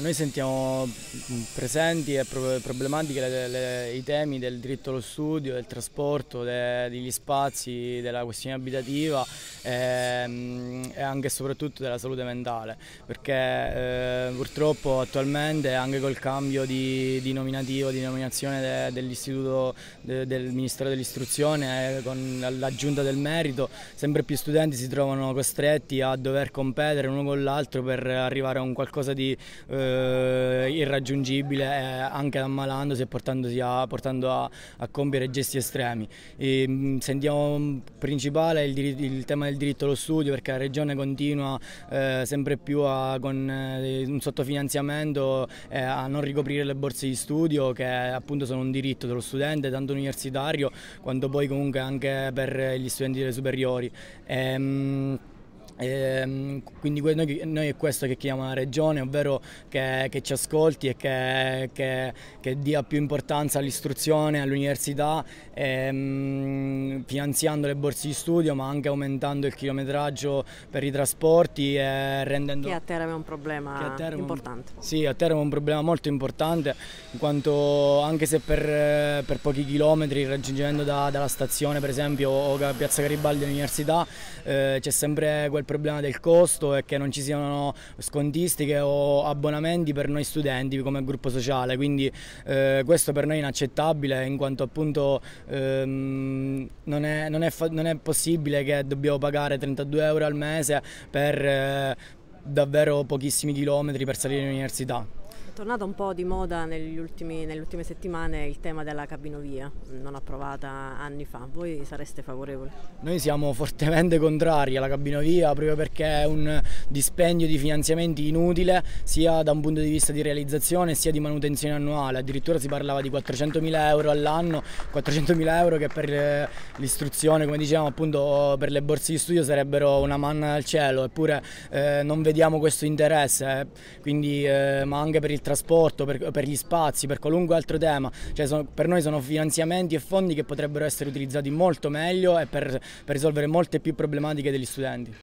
Noi sentiamo presenti e problematiche le, le, i temi del diritto allo studio, del trasporto, de, degli spazi, della questione abitativa e, ehm, e, anche e soprattutto della salute mentale, perché eh, purtroppo attualmente anche col cambio di, di nominativo, di nominazione de, dell'istituto de, del Ministero dell'Istruzione, eh, con l'aggiunta del merito, sempre più studenti si trovano costretti a dover competere uno con l'altro per arrivare a un qualcosa di eh, irraggiungibile eh, anche ammalandosi e portandosi a, portando a, a, compiere gesti estremi. E, mh, sentiamo principale il, il, tema del diritto allo studio perché la Regione continua eh, sempre più a, con eh, un sottofinanziamento eh, a non ricoprire le borse di studio che appunto sono un diritto dello studente tanto universitario quanto poi comunque anche per gli studenti delle superiori. E, mh, e, quindi noi, noi, è questo che chiamiamo la regione, ovvero che, che ci ascolti e che, che, che, dia più importanza all'istruzione, all'università, finanziando le borse di studio ma anche aumentando il chilometraggio per i trasporti e rendendo... Che a Teramo è un problema importante. sì, a Teramo è un problema molto importante, in quanto anche se per, per pochi chilometri il raggiungimento da, dalla stazione per esempio o da Piazza Garibaldi dell'università eh, c'è sempre quel il problema del costo e che non ci siano scontistiche o abbonamenti per noi studenti come gruppo sociale, quindi eh, questo per noi è inaccettabile in quanto appunto ehm, non, è, non, è non, è, possibile che dobbiamo pagare 32 euro al mese per eh, davvero pochissimi chilometri per salire in università. È tornato un po' di moda ultimi, nelle ultime settimane il tema della cabinovia, non approvata anni fa. Voi sareste favorevoli? Noi siamo fortemente contrari alla cabinovia proprio perché è un dispendio di finanziamenti inutile sia da un punto di vista di realizzazione sia di manutenzione annuale. Addirittura si parlava di 400.000 euro all'anno, 400.000 euro che per l'istruzione, come dicevamo appunto per le borse di studio sarebbero una manna dal cielo, eppure eh, non vediamo questo interesse, eh. Quindi, eh, ma anche per il trasporto, per, per, gli spazi, per qualunque altro tema. Cioè sono, per noi sono finanziamenti e fondi che potrebbero essere utilizzati molto meglio e per, per risolvere molte più problematiche degli studenti.